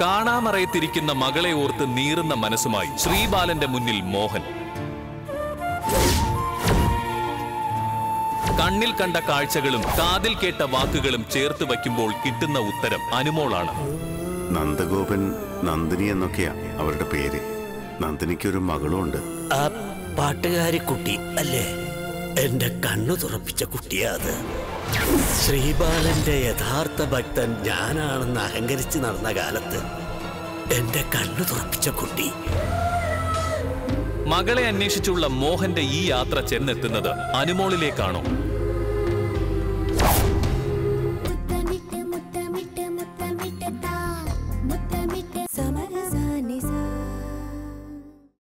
കാണാമറയത്തിരിക്കുന്ന മകളെ ഓർത്ത് നീറുന്ന മനസ്സുമായി ശ്രീബാലന്റെ മുന്നിൽ മോഹൻ. കണ്ണിൽ കണ്ട കാഴ്ചകളും കാതിൽ കേട്ട വാക്കുകളും ചേർത്ത് വയ്ക്കുമ്പോൾ കിട്ടുന്ന ഉത്തരം അനുമോളാണ്. നന്ദഗോപൻ നന്ദിനി എന്നൊക്കെയാ അവരുടെ പേര്. നന്ദിനിക്കൊരു മകളുണ്ട് ആ പാട്ടുകാരി കുട്ടി അല്ലേ? എന്റെ കണ്ണു തുറപ്പിച്ച കുട്ടിയാ അത്. ശ്രീബാലന്റെ യഥാർത്ഥ ഭക്തൻ ഞാനാണെന്ന് അഹങ്കരിച്ച് നടന്ന കാലത്ത് എന്റെ കണ്ണു തുറപ്പിച്ച കുട്ടി. മകളെ അന്വേഷിച്ചുള്ള മോഹന്റെ ഈ യാത്ര ചെന്നെത്തുന്നത് അനുമോളിലേക്കാണോ?